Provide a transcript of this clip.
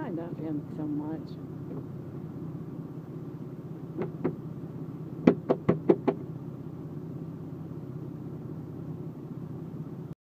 I love him so much.